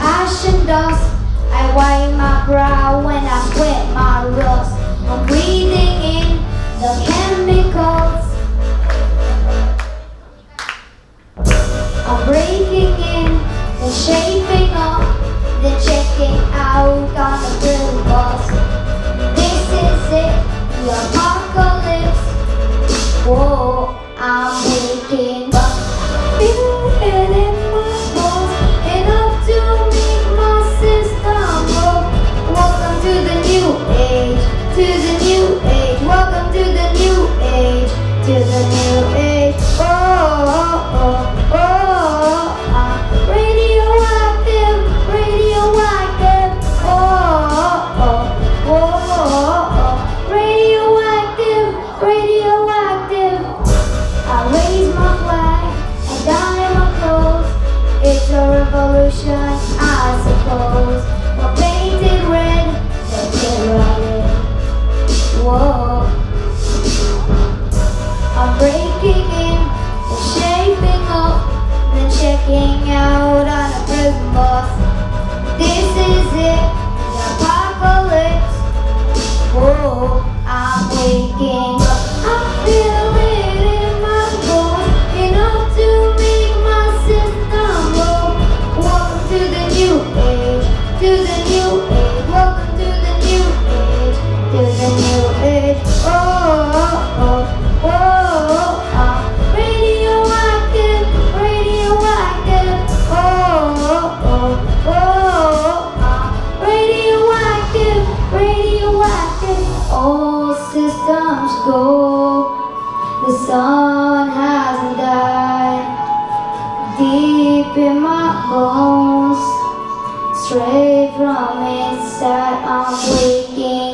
ash and dust. I wipe my brow when I sweat my rust. I'm breathing in the chemicals. I'm breaking in, then shaping up, then checking out on the blue bus. This is it, the apocalypse. Whoa, to the new age. Welcome to the new age, to the new age. Oh, oh, oh, oh. I'm radioactive, radioactive. Oh, oh, oh, oh. Radioactive, radioactive. I raise my flag and dye my clothes. It's a revolution, I suppose. I'm breaking in, and shaping up, then checking out on a prison bus. This is it, the apocalypse. Whoa, I'm waking In my bones, straight from inside, I'm waking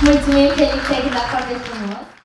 Mulțumim că îi dar pra ver foarte frumos.